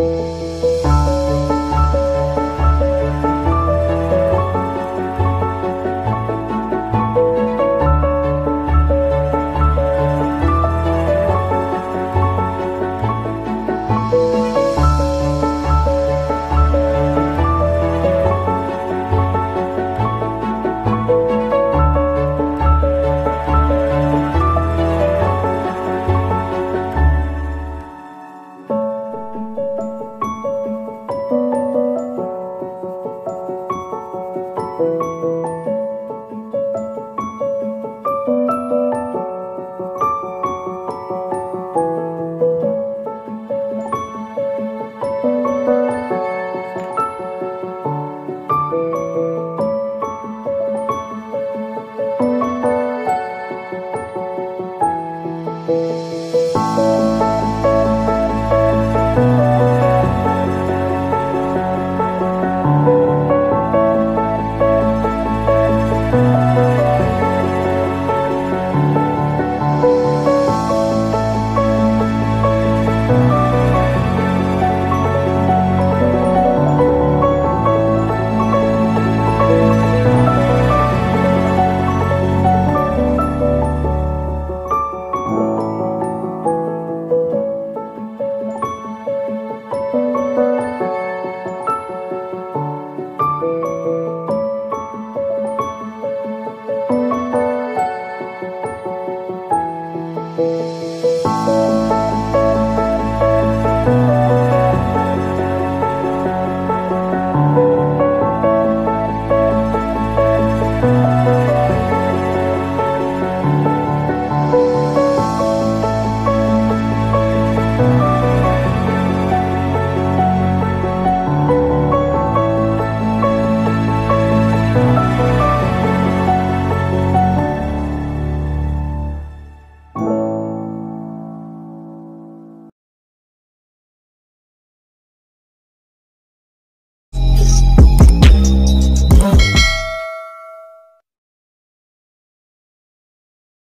Música